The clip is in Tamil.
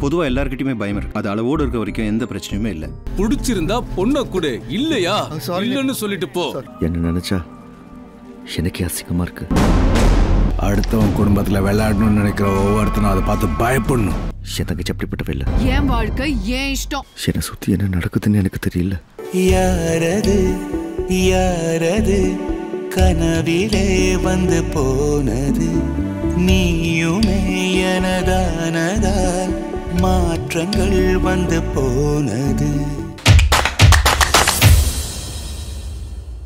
பொதுவா எல்லார்கிட்டயுமே பயம் இருக்கு. அது அளவோடு இருக்க வரைக்கும் எந்த பிரச்சனையுமே இல்லை. பிடிச்சிருந்தா பொண்ணை கொடு. இல்லையா? Sorry. இல்லன்னு சொல்லிட்டு போ. என்ன நினைச்சா? எனக்கே அசிங்கமா இருக்கு. அடுத்தவன் குடும்பத்துல விளையாடணும்னு நினைக்கிற ஒவ்வொருத்தனும் அதை பார்த்து பயப்படணும். என் தங்கச்சி அப்படிப்பட்டவ இல்ல. என் வாழ்க்கை ஏன் இஷ்டம்? என்னை சுத்தி என்ன நடக்குதுன்னு எனக்கு தெரியல. யாரது? யாரது? கனவிலே வந்து போனது நீயுமே எனதானதால் மாற்றங்கள் வந்து போனது.